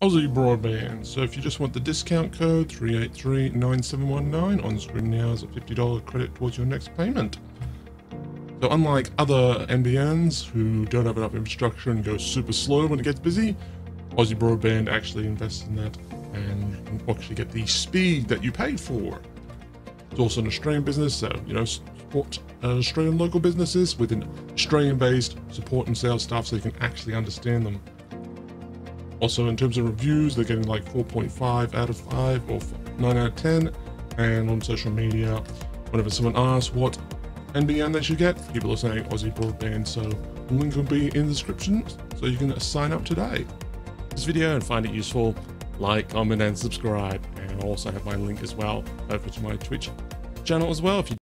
Aussie Broadband. So if you just want the discount code 3839719 on screen now is a $50 credit towards your next payment. So unlike other NBNs who don't have enough infrastructure and go super slow when it gets busy, Aussie Broadband actually invests in that and actually get the speed that you paid for. It's also an Australian business, so you know support uh, Australian local businesses with an Australian-based support and sales staff, so you can actually understand them. Also, in terms of reviews, they're getting like 4.5 out of 5 or 9 out of 10. And on social media, whenever someone asks what NBN they should get, people are saying Aussie Broadband. So the link will be in the description so you can sign up today. This video and find it useful, like, comment, and subscribe. And I also have my link as well over to my Twitch channel as well if you